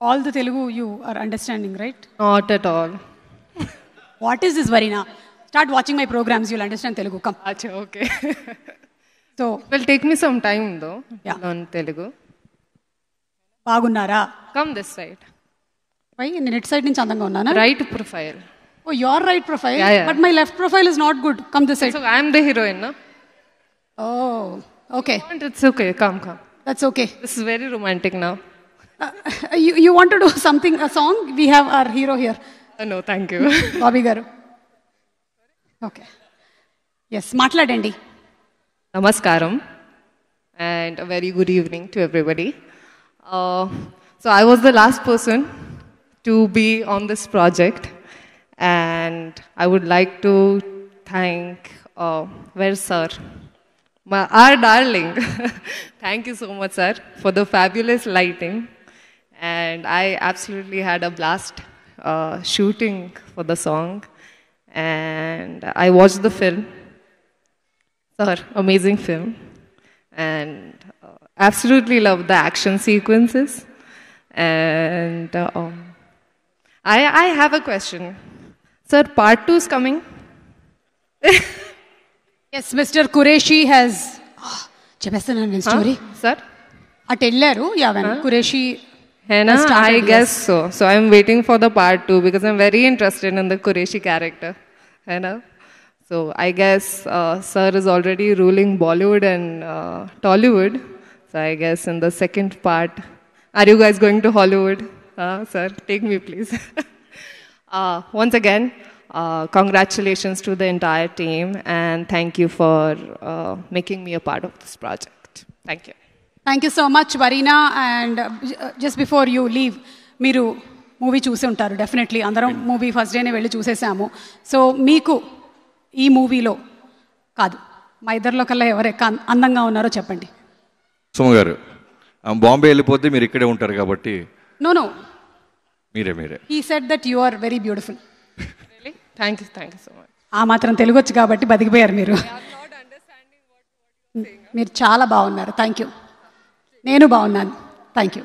All the Telugu you are understanding right not at all what is this Warina start watching my programmes you'll understand Telugu come అచ్చా okay so will take me some time to learn Telugu బాగున్నారా? Come this side why నేను it side నుంచి అందంగా ఉన్నానా? Right profile oh your right profile but my left profile is not good come this side so I'm the heroine oh okay it's okay come come that's okay this is very romantic నా Uh, you, you want to do something, a song? We have our hero here. Uh, no, thank you. Bobby Garu. Okay. Yes, Matladendi. Namaskaram. And a very good evening to everybody. Uh, so I was the last person to be on this project. And I would like to thank, uh, where sir? My, our darling. thank you so much, sir, for the fabulous lighting. and I absolutely had a blast uh, shooting for the song and I watched the film Sir, amazing film. And uh, absolutely love the action sequences. And uh, um, I, I have a question. Sir, part two is coming. Yes mister Qureshi has చెప్పేస్తున్నాను నేను story Sir? అటు వెళ్ళారు యావన్ Qureshi Hannah, Has started, I guess so. So I'm waiting for the part two because I'm very interested in the Qureshi character. Hannah. So I guess uh, Sir is already ruling Bollywood and uh, Tollywood. So I guess in the second part, are you guys going to Hollywood? Uh, sir, take me please. uh, once again, uh, congratulations to the entire team and thank you for uh, making me a part of this project. Thank you. Thank you so much Warina and just before you leave మీరు movie చూసి ఉంటారు definitely అందరం movie first డేనే వెళ్ళి చూసేసాము. So మీకు ఈ మూవీలో కాదు మా ఇద్దరిలో కల్లా ఎవరు ఎక్క అందంగా ఉన్నారో చెప్పండి. సుమ గారు బాంబే వెళ్ళిపోతే మీరు ఇక్కడే ఉంటారు కాబట్టి నో నో మీరే మీరే. ఈ set that you are very beautiful Really? Thank you. Thank you so much. ఆ మాత్రం తెలుగు వచ్చు కాబట్టి బతికిపోయారు మీరు. మీరు చాలా బాగున్నారు. థ్యాంక్ యూ నేను బాగున్నాను థ్యాంక్ యూ